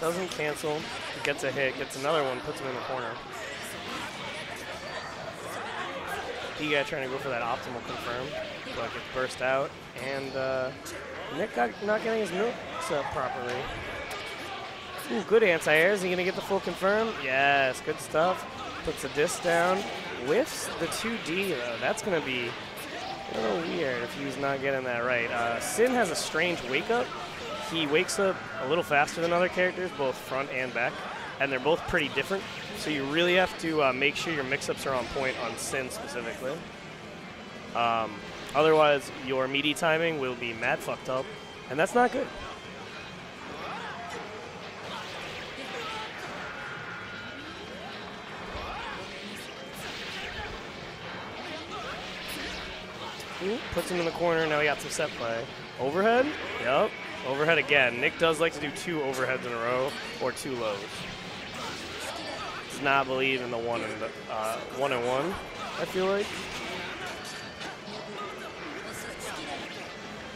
Doesn't cancel. Gets a hit, gets another one, puts him in the corner. Guy trying to go for that optimal confirm, but gets burst out. And uh, Nick got not getting his milk up properly. Ooh, good anti-air. Is he going to get the full confirm? Yes, good stuff. Puts the disc down. Whiffs the 2D, though. That's going to be a little weird if he's not getting that right. Uh, Sin has a strange wake-up. He wakes up a little faster than other characters, both front and back, and they're both pretty different. So you really have to uh, make sure your mix-ups are on point on Sin specifically. Um, otherwise, your meaty timing will be mad fucked up, and that's not good. Ooh, puts him in the corner. Now he got some set play. Overhead? Yep. Overhead again. Nick does like to do two overheads in a row or two lows. Does not believe in the one and the uh, one and one. I feel like.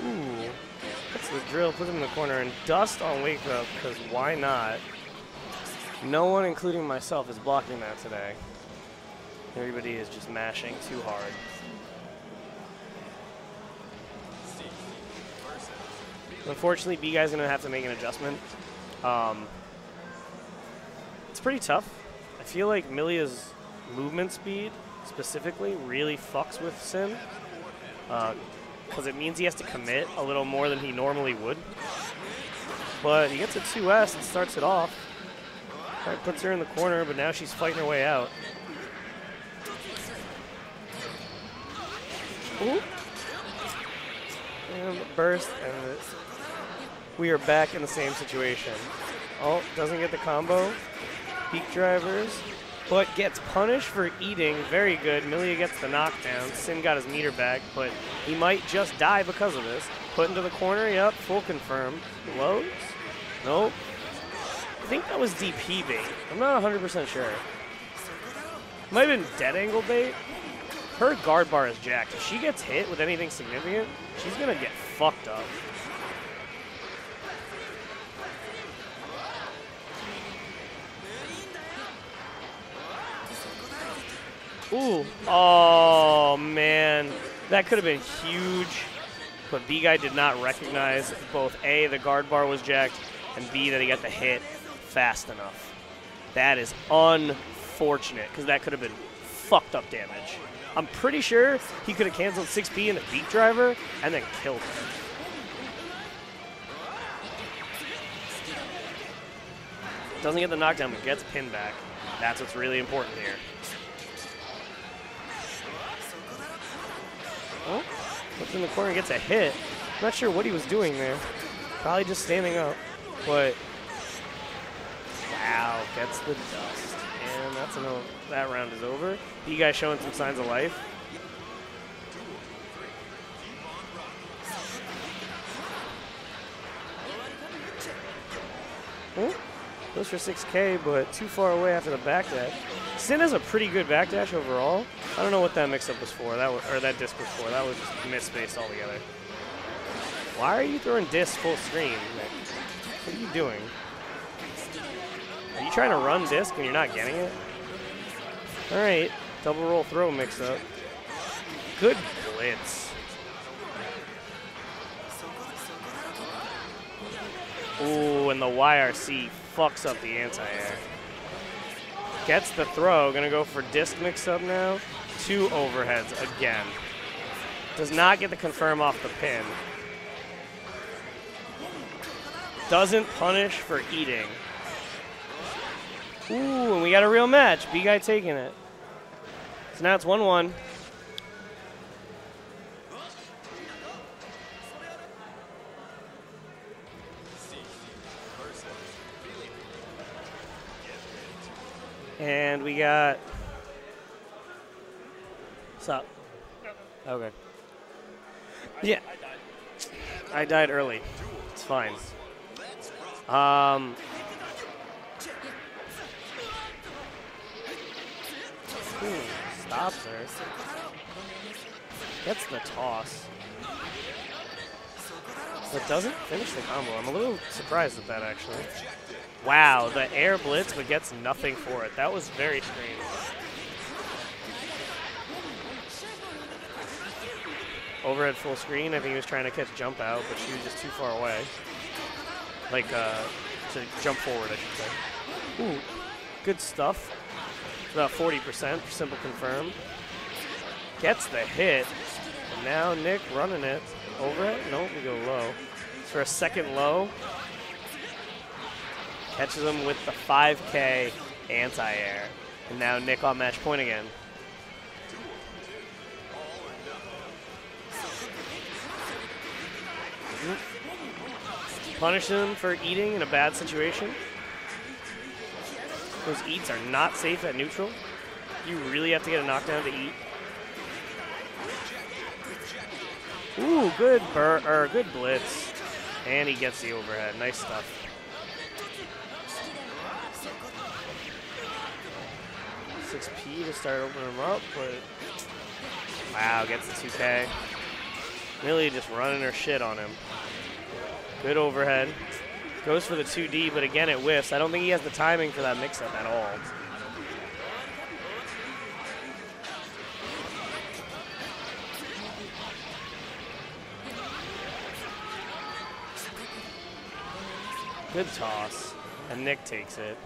Ooh, that's the drill. Put him in the corner and dust on wake up because why not? No one, including myself, is blocking that today. Everybody is just mashing too hard. Unfortunately, B guy's gonna have to make an adjustment. Um, it's pretty tough. I feel like Millia's movement speed specifically really fucks with Sin. because uh, it means he has to commit a little more than he normally would. But he gets a 2S and starts it off. Puts her in the corner, but now she's fighting her way out. Ooh. And burst, and we are back in the same situation. Oh, doesn't get the combo. Beak Drivers, but gets punished for eating. Very good. Millia gets the knockdown. Sin got his meter back, but he might just die because of this. Put into the corner. Yep, full confirm. Lows? Nope. I think that was DP bait. I'm not 100% sure. Might have been dead angle bait. Her guard bar is jacked. If she gets hit with anything significant, she's going to get fucked up. Ooh. Oh, man. That could have been huge. But B guy did not recognize both A, the guard bar was jacked, and B, that he got the hit fast enough. That is unfortunate because that could have been fucked up damage. I'm pretty sure he could have canceled 6B in the Beak Driver and then killed him. Doesn't get the knockdown, but gets pinned back. That's what's really important here. Oh, looks in the corner, gets a hit. Not sure what he was doing there. Probably just standing up, but wow, gets the dust. And that's another, that round is over. You guys showing some signs of life. Goes for 6K, but too far away after the backdash. Sin has a pretty good backdash overall. I don't know what that mix-up was for, that was, or that disc was for. That was just misspaced altogether. Why are you throwing disc full screen? What are you doing? Are you trying to run disc and you're not getting it? All right, double roll throw mix-up. Good blitz. Ooh, and the YRC fucks up the anti-air. Gets the throw. Going to go for disc mix-up now. Two overheads again. Does not get the confirm off the pin. Doesn't punish for eating. Ooh, and we got a real match. B-Guy taking it. So now it's 1-1. And we got. What's up? Okay. Yeah. I died early. It's fine. Um. Ooh, stops her. Gets the toss. but doesn't finish the combo. I'm a little surprised at that, actually. Wow, the air blitz, but gets nothing for it. That was very strange. Overhead full screen. I think he was trying to catch jump out, but she was just too far away. Like, uh, to jump forward, I should say. Ooh, good stuff. About 40% simple confirm. Gets the hit. And now Nick running it. Overhead? Nope, we go low. For a second low. Catches him with the 5K anti-air. And now Nick on match point again. Punish him for eating in a bad situation. Those eats are not safe at neutral. You really have to get a knockdown to eat. Ooh, good bur or good blitz. And he gets the overhead. Nice stuff. Six P to start opening him up, but wow, gets the 2K. Really just running her shit on him. Good overhead. Goes for the 2D, but again, it whiffs. I don't think he has the timing for that mix-up at all. Good toss. And Nick takes it.